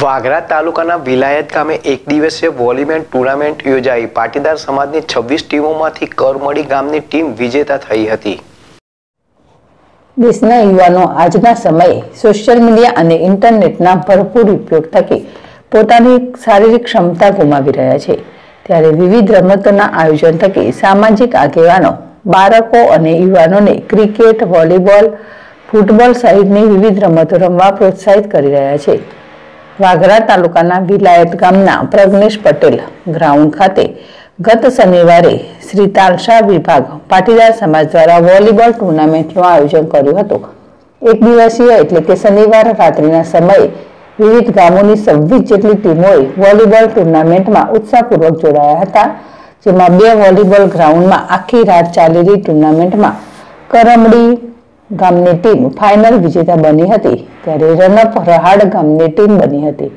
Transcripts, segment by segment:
વાગરા તાલુકાના વિલાયત ગામે એક દિવસીય વોલીબોલ ટુર્નામેન્ટ યોજાઈ. પાટીદાર સમાજની છવ્વીસ ટીમોમાંથી કરમડી ગામની ટીમ વિજેતા થઈ હતી. દેશના યુવાનો આજના સમયે સોશિયલ મીડિયા અને ઇન્ટરનેટના ભરપૂર ઉપયોગ થકી પોતાની શારીરિક ક્ષમતા ગુમાવી રહ્યા છે. ત્યારે વિવિધ રમતોના આયોજન થકી સામાજિક આગેવાનો, બાળકો અને યુવાનોને ક્રિકેટ, વોલીબોલ, ફૂટબોલ સહિતની વિવિધ રમતો રમવા પ્રોત્સાહિત કરી રહ્યા છે. વાગરા તાલુકાના વિલાયત ગામના પ્રજ્ઞેશ પટેલ ગ્રાઉન્ડ ખાતે ગત શનિવારે શ્રી તાલશા વિભાગ પાટીદાર સમાજ દ્વારા વોલીબોલ ટુર્નામેન્ટનું આયોજન કર્યું હતું. એક દિવસીય એટલે કે શનિવાર રાત્રિના સમયે વિવિધ ગામોની સવ્વીસ જેટલી ટીમોએ વોલીબોલ ટુર્નામેન્ટમાં ઉત્સાહપૂર્વક જોડાયા હતા, જેમાં બે વોલીબોલ ગ્રાઉન્ડમાં આખી રાત ચાલેલી ટુર્નામેન્ટમાં કરમડી ગામની ટીમ ફાઇનલ વિજેતા બની હતી. ત્યારે રનઅપ રહાડ ગામની ટીમ બની હતી.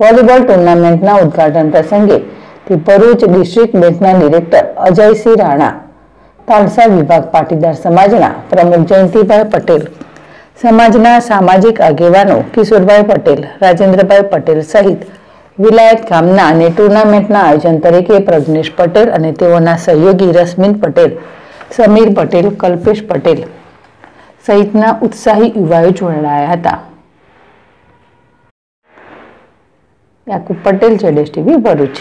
વોલીબોલ ટુર્નામેન્ટના ઉદ્ઘાટન પ્રસંગે થી ભરૂચ ડિસ્ટ્રિક્ટ બેંકના ડિરેક્ટર અજયસિંહ રાણા, તાલસા વિભાગ પાટીદાર સમાજના પ્રમુખ જયંતિભાઈ પટેલ, સમાજના સામાજિક આગેવાનો કિશોરભાઈ પટેલ, રાજેન્દ્રભાઈ પટેલ સહિત વિલાયત ગામના અને ટુર્નામેન્ટના આયોજન તરીકે પ્રજ્ઞેશ પટેલ અને તેઓના સહયોગી રશ્મિન પટેલ, સમીર પટેલ, કલ્પેશ પટેલ સહિતના ઉત્સાહી યુવાઓ જોડાયા હતા. યાકુબ પટેલ છે ડેસ્ટીવી ભરૂચ